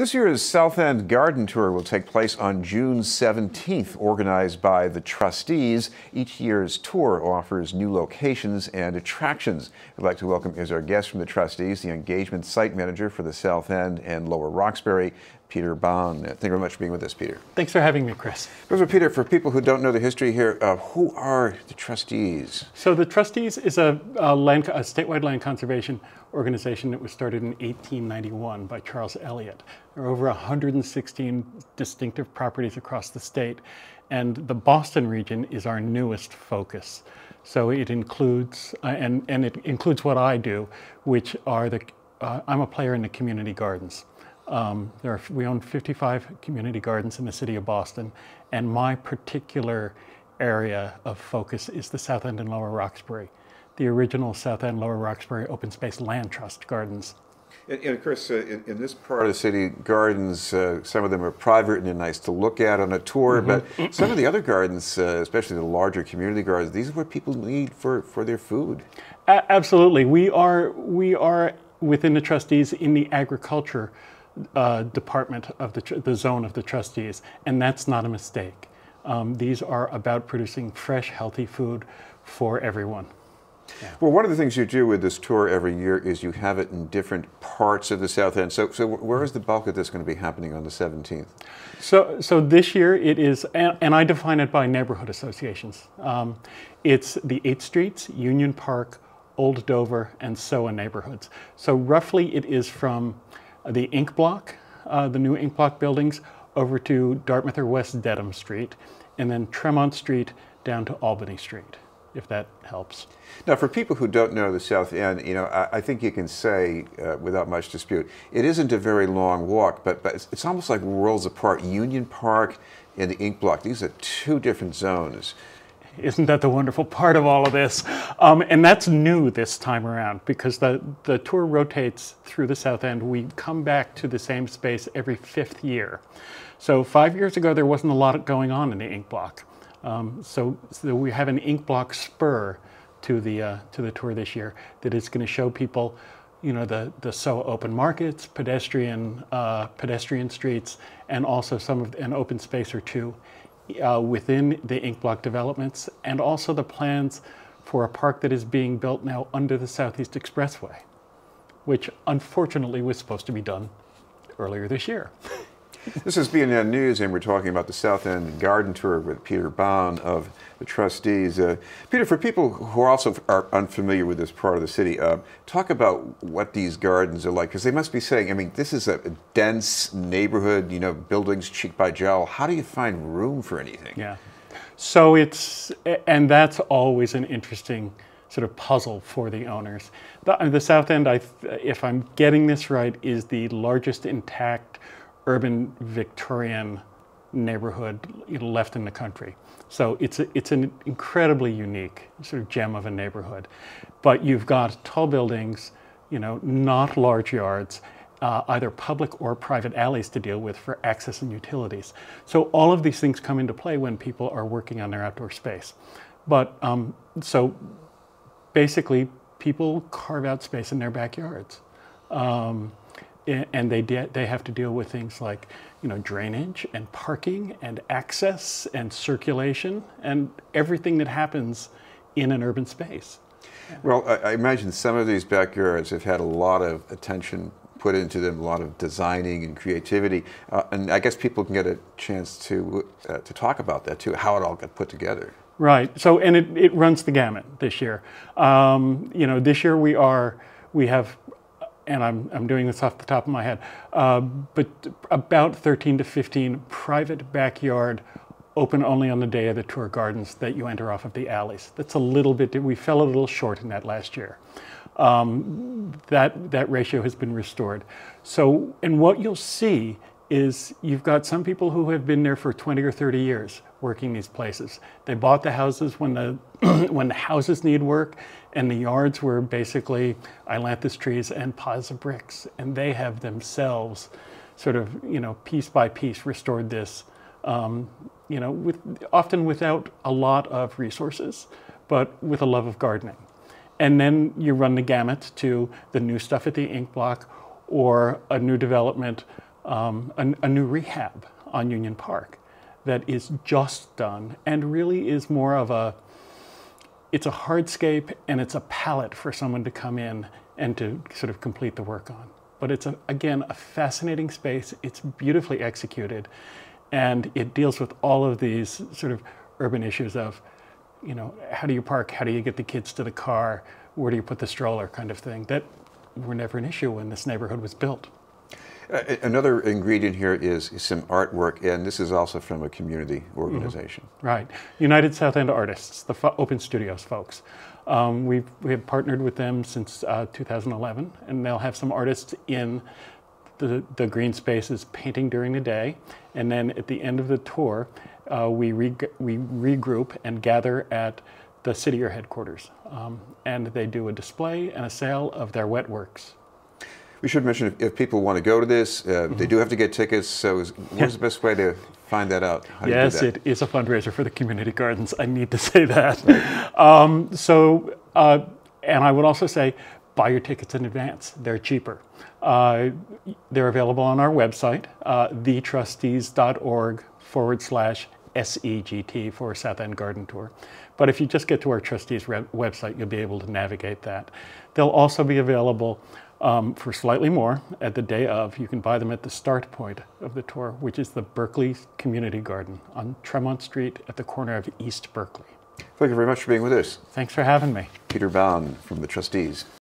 This year's South End Garden Tour will take place on June 17th, organized by the trustees. Each year's tour offers new locations and attractions. I'd like to welcome as our guest from the trustees, the engagement site manager for the South End and Lower Roxbury, Peter Bowne. Thank you very much for being with us, Peter. Thanks for having me, Chris. First Peter, for people who don't know the history here, uh, who are the trustees? So the trustees is a, a, land, a statewide land conservation organization that was started in 1891 by Charles Eliot. There are over 116 distinctive properties across the state, and the Boston region is our newest focus. So it includes, uh, and, and it includes what I do, which are the, uh, I'm a player in the community gardens. Um, there are, we own 55 community gardens in the city of Boston, and my particular area of focus is the South End and Lower Roxbury, the original South End Lower Roxbury Open Space Land Trust gardens. And, and of course, uh, in, in, this part of the city, gardens, uh, some of them are private and they're nice to look at on a tour, mm -hmm. but some of the other gardens, uh, especially the larger community gardens, these are what people need for, for their food. A absolutely. We are, we are within the trustees in the agriculture uh, department of the, the zone of the trustees, and that's not a mistake. Um, these are about producing fresh, healthy food for everyone. Yeah. Well, one of the things you do with this tour every year is you have it in different parts of the South End. So, so where is the bulk of this going to be happening on the 17th? So, so this year it is, and, and I define it by neighborhood associations. Um, it's the 8th Streets, Union Park, Old Dover, and SoWa neighborhoods. So roughly it is from the ink block, uh, the new ink block buildings, over to Dartmouth or West Dedham Street, and then Tremont Street down to Albany Street, if that helps. Now, for people who don't know the South End, you know, I, I think you can say, uh, without much dispute, it isn't a very long walk, but, but it's, it's almost like worlds apart. Union Park and the ink block, these are two different zones. Isn't that the wonderful part of all of this? Um, and that's new this time around because the, the tour rotates through the South End. We come back to the same space every fifth year. So five years ago, there wasn't a lot going on in the ink block. Um, so, so, we have an ink block spur to the, uh, to the tour this year that is going to show people you know, the, the SoWa open markets, pedestrian, uh, pedestrian streets, and also some of an open space or two uh, within the ink block developments and also the plans for a park that is being built now under the Southeast Expressway, which unfortunately was supposed to be done earlier this year. This is BNN News, and we're talking about the South End Garden Tour with Peter Bowne of the trustees. Uh, Peter, for people who are also are unfamiliar with this part of the city, uh, talk about what these gardens are like, because they must be saying, I mean, this is a dense neighborhood, you know, buildings cheek by jowl. How do you find room for anything? Yeah. So it's, and that's always an interesting sort of puzzle for the owners. The, the South End, I, if I'm getting this right, is the largest intact urban Victorian neighborhood left in the country. So it's, a, it's an incredibly unique sort of gem of a neighborhood. But you've got tall buildings, you know, not large yards, uh, either public or private alleys to deal with for access and utilities. So all of these things come into play when people are working on their outdoor space. But um, so basically, people carve out space in their backyards. Um, and they they have to deal with things like you know drainage and parking and access and circulation and everything that happens in an urban space. Well, I, I imagine some of these backyards have had a lot of attention put into them, a lot of designing and creativity, uh, and I guess people can get a chance to uh, to talk about that too, how it all got put together. Right. So, and it, it runs the gamut this year. Um, you know, this year we are we have and I'm, I'm doing this off the top of my head, uh, but about 13 to 15 private backyard open only on the day of the tour gardens that you enter off of the alleys. That's a little bit, we fell a little short in that last year. Um, that, that ratio has been restored. So, and what you'll see is you've got some people who have been there for 20 or 30 years working these places. They bought the houses when the, when the houses need work and the yards were basically ailanthus trees and piles of bricks. And they have themselves sort of, you know, piece by piece restored this, um, you know, with, often without a lot of resources, but with a love of gardening. And then you run the gamut to the new stuff at the ink block or a new development um, a, a new rehab on Union Park that is just done and really is more of a it's a hardscape and it's a palette for someone to come in and to sort of complete the work on. But it's a, again a fascinating space. It's beautifully executed, and it deals with all of these sort of urban issues of, you know, how do you park? How do you get the kids to the car? Where do you put the stroller? Kind of thing that were never an issue when this neighborhood was built. Uh, another ingredient here is some artwork, and this is also from a community organization. Mm-hmm. Right. United South End Artists, the Fo- Open Studios folks. Um, we've, we have partnered with them since uh, 2011, and they'll have some artists in the, the green spaces painting during the day. And then at the end of the tour, uh, we, re- we regroup and gather at the city or headquarters. Um, and they do a display and a sale of their wet works. We should mention if, if people want to go to this, uh, mm-hmm. they do have to get tickets. So, is, what's the best way to find that out? Yes, that? it is a fundraiser for the community gardens. I need to say that. Right. Um, so, uh, and I would also say, buy your tickets in advance. They're cheaper. Uh, they're available on our website, uh, thetrustees.org forward slash SEGT for South End Garden Tour. But if you just get to our trustees re- website, you'll be able to navigate that. They'll also be available um, for slightly more at the day of. You can buy them at the start point of the tour, which is the Berkeley Community Garden on Tremont Street at the corner of East Berkeley. Thank you very much for being with us. Thanks for having me. Peter Bowne from the Trustees.